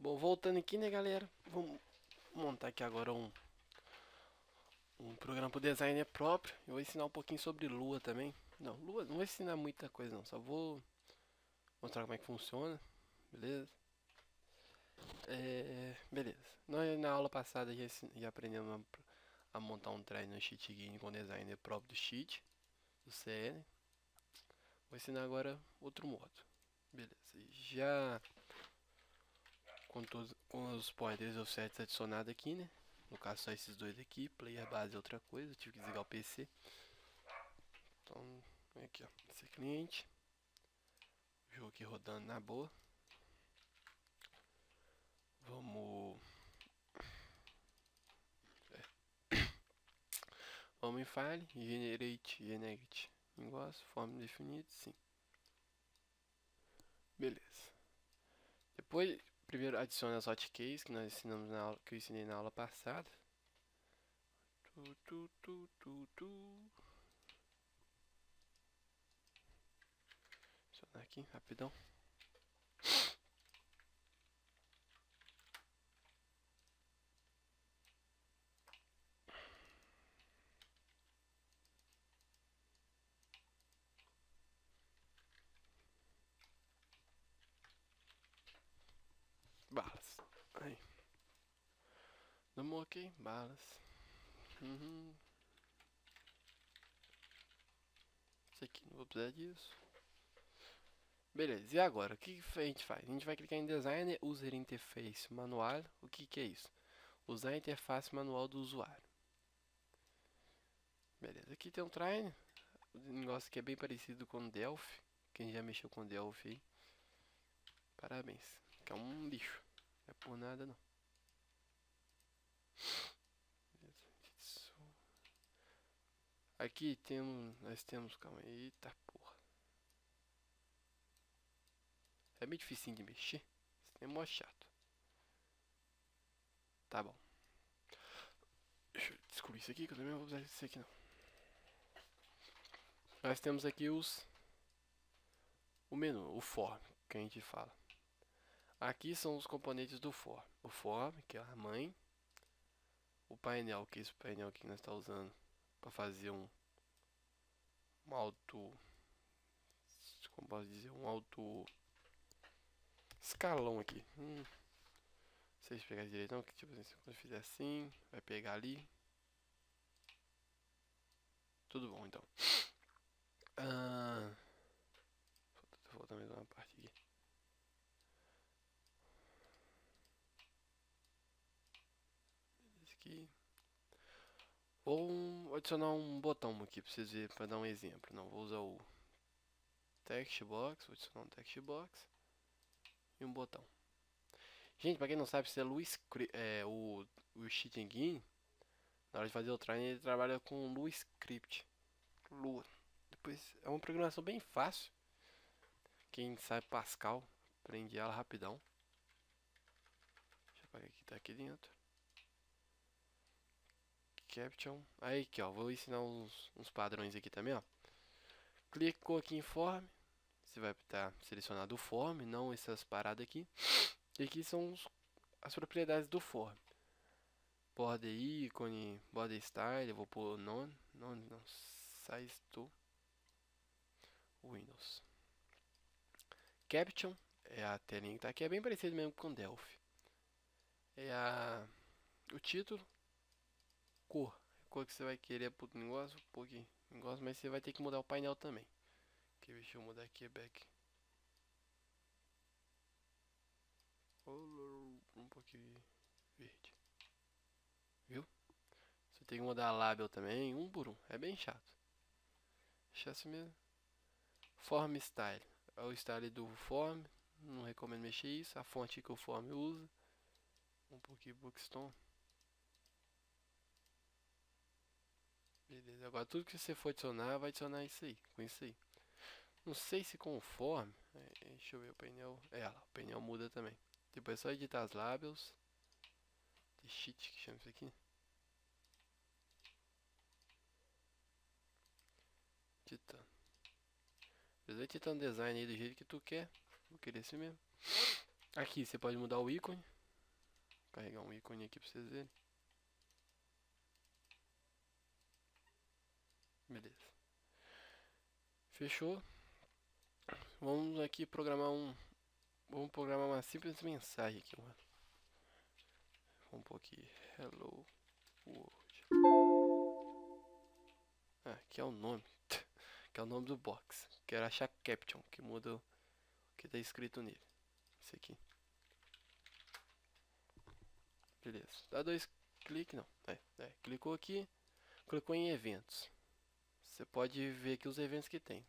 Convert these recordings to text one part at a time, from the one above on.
Bom, voltando aqui, né, galera? Vamos montar aqui agora um um programa para o designer próprio. Eu vou ensinar um pouquinho sobre lua também. Não, lua não vou ensinar muita coisa não, só vou mostrar como é que funciona, beleza? É, beleza. Nós na aula passada já, já aprendemos a, a montar um try no Cheat com designer próprio do Cheat, do CN. Vou ensinar agora outro modo. Beleza. Já com, todos, com os pointers offsets adicionados aqui, né? No caso só esses dois aqui, player base é outra coisa, tive que desligar o PC. Então, aqui ó, esse cliente. O jogo aqui rodando na boa. Vamos... É. Vamos em file, generate, generate. Negócio, forma definida, sim. Beleza. Depois Primeiro adiciona as hotkeys que nós ensinamos na aula, que eu ensinei na aula passada. Tu, tu, tu, tu, tu. Adicionar aqui, rapidão. Damos ok, balas. Uhum. Isso aqui, não vou precisar disso. Beleza, e agora? O que a gente faz? A gente vai clicar em Designer, User Interface Manual. O que, que é isso? Usar a interface manual do usuário. Beleza, aqui tem um trainer. O negócio que é bem parecido com o Delphi. Quem já mexeu com o Delphi Parabéns. Que é um lixo. É por nada não. Aqui temos, nós temos, calma aí, eita porra. É bem difícil de mexer. É mó chato. Tá bom. Deixa eu isso aqui, que eu também não vou usar isso aqui não. Nós temos aqui os... O menu, o form, que a gente fala. Aqui são os componentes do form. O form, que é a mãe. O painel, que é esse painel que nós estamos tá usando para fazer um, um auto como posso dizer um auto escalão aqui. Hum, não sei se pegar direito não que tipo assim, quando eu fizer assim vai pegar ali. Tudo bom então. Ah, falta mais uma parte aqui aqui Vou adicionar um botão aqui para vocês verem, para dar um exemplo. Não, vou usar o text box, vou adicionar um text box e um botão. Gente, para quem não sabe, se é, Luiz, é o, o Shitengin, na hora de fazer o treino, ele trabalha com Lua Script. Lua. Depois é uma programação bem fácil. Quem sabe Pascal, aprende ela rapidão. Deixa eu apagar aqui, tá aqui dentro. Caption. Aí aqui, ó, vou ensinar uns, uns padrões aqui também, ó. Clicou aqui em Form, você vai estar selecionado o Form, não essas paradas aqui. E aqui são os, as propriedades do Form. Border ícone, border style, eu vou pôr non, non, não, size to Windows. Caption é a telinha que tá aqui, é bem parecido mesmo com Delphi. É a, o título, cor. Cor que você vai querer pro negócio, um. Negócio, mas você vai ter que mudar o painel também. Aqui, deixa eu mudar aqui, back. Um pouquinho verde. Viu? Você tem que mudar a label também, um por um. É bem chato. Deixa assim mesmo. Form Style. É o style do form. Não recomendo mexer isso. A fonte que o form usa. Um pouquinho Bookstone. Beleza, agora tudo que você for adicionar, vai adicionar isso aí, com isso aí. Não sei se conforme, é, deixa eu ver o painel, é, o painel muda também. Depois é só editar as labels. De sheet que chama isso aqui. Editando. Beleza, editando design aí do jeito que tu quer. Vou querer assim mesmo. Aqui você pode mudar o ícone. Vou carregar um ícone aqui para vocês verem. Beleza. Fechou. Vamos aqui programar um. Vamos programar uma simples mensagem aqui, mano. Vamos pôr aqui. Hello World. Ah, aqui é o nome. que é o nome do box. Quero achar caption, que muda o que tá escrito nele. Esse aqui. Beleza. Dá dois cliques, não. É, é. Clicou aqui. Clicou em eventos. Você pode ver aqui os eventos que tem.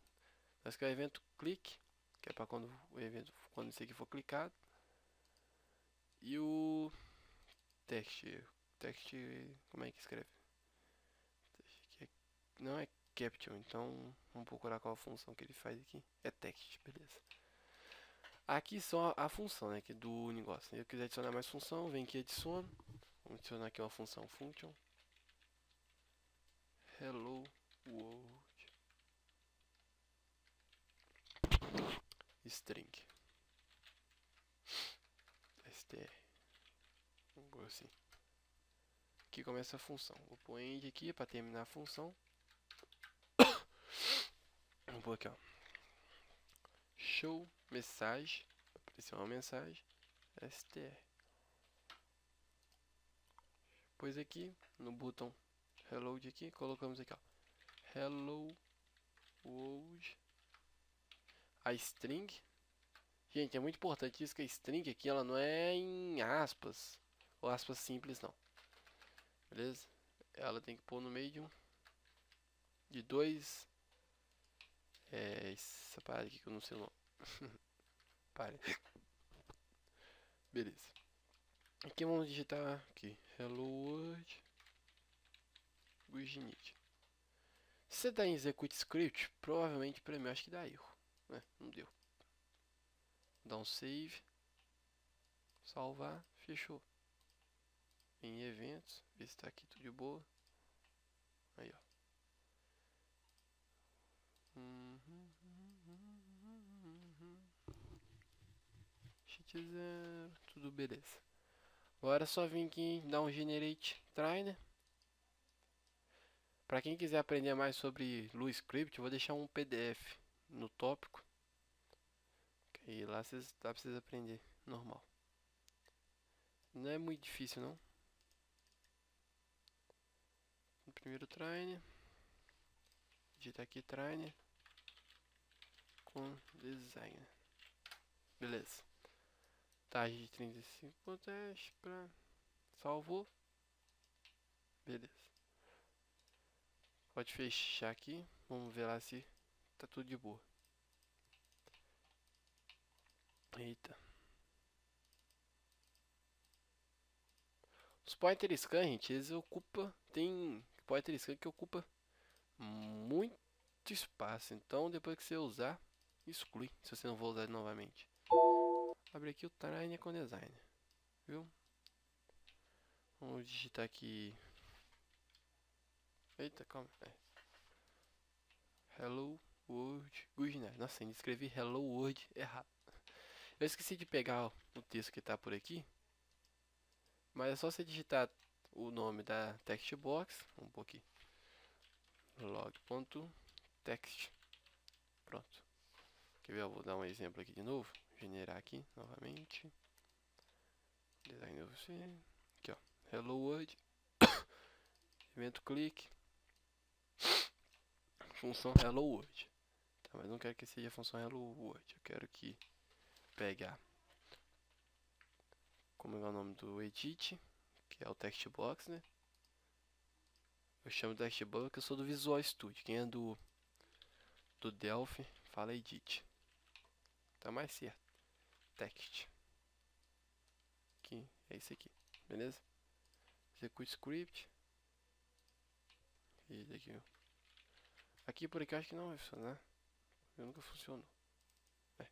Mas que é o evento clique, que é para quando o evento, quando isso aqui for clicado. E o text, text, como é que escreve? É, não é caption, então vamos procurar qual a função que ele faz aqui. É text, beleza. Aqui só a, função, né, do negócio. Se eu quiser adicionar mais função, vem aqui e adiciona. Vamos adicionar aqui uma função function. Hello World string. Str vamos assim. Aqui começa a função. Vou pôr end aqui para terminar a função. Vamos pôr aqui ó. Show mensagem aparecer uma mensagem. Str depois aqui no botão. Hello aqui. Colocamos aqui ó hello world. A string? Gente é muito importante isso que a string aqui ela não é em aspas ou aspas simples não. Beleza? Ela tem que pôr no meio de um de dois é, essa parada aqui que eu não sei o nome. Pare. Beleza. Aqui vamos digitar aqui. Hello world. Guginite se você dá em execute script, provavelmente para mim acho que dá erro. Né? Não deu. Dá um save. Salvar. Fechou. Em eventos. Ver se está aqui tudo de boa. Aí, ó. Sheet zero. Tudo beleza. Agora é só vir aqui dar um generate try, né? Para quem quiser aprender mais sobre LuScript, eu vou deixar um PDF no tópico. E lá vocês, dá pra vocês aprender normal. Não é muito difícil não. Primeiro trainer. Digita aqui trainer. Com design. Beleza. Taxa de 35 teste pra... Salvou. Beleza. Pode fechar aqui. Vamos ver lá se tá tudo de boa. Eita. Os pointer scan, gente, eles ocupam. Tem pointer scan que ocupa muito espaço. Então, depois que você usar, exclui. Se você não for usar novamente. Abre aqui o Trainer com Design. Viu? Vamos digitar aqui Eita, calma. É. Hello World Guinar. Nossa, ainda escrevi Hello World errado. Eu esqueci de pegar o texto que está por aqui. Mas é só você digitar o nome da text box. Um pouquinho. log.text. Pronto. Quer ver? Eu vou dar um exemplo aqui de novo. Generar aqui novamente. Design Aqui ó. Hello World. Evento clique função hello world. Tá, mas não quero que seja função hello world. Eu quero que pegar como é o nome do edit, que é o text box, né? Eu chamo text box, eu sou do Visual Studio. Quem é do do Delphi, fala edit. Tá mais certo. Text. Aqui, é isso aqui, beleza? Execute script. E daqui, ó. Aqui por aqui acho que não vai funcionar. Eu nunca funcionou. É.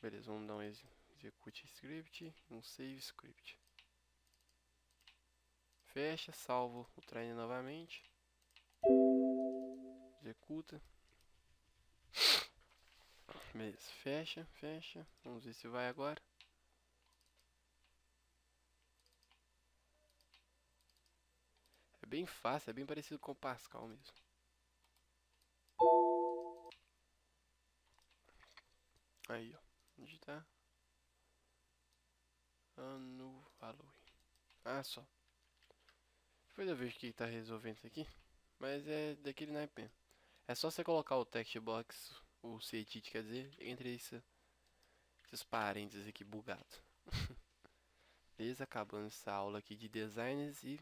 Beleza, vamos dar um execute script, um save script. Fecha, salvo o trainer novamente. Beleza, fecha, fecha. Vamos ver se vai agora. É bem fácil, é bem parecido com o Pascal mesmo. Aí, ó. Onde tá? Halloween. Ah, só. Depois eu vejo que tá resolvendo isso aqui. Mas é daquele naipe. É só você colocar o text box, o cedit quer dizer, entre esse, esses parênteses aqui bugados. Beleza? Acabando essa aula aqui de designs e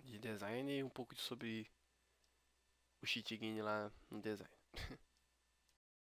de design e um pouco sobre o cheat game lá no design.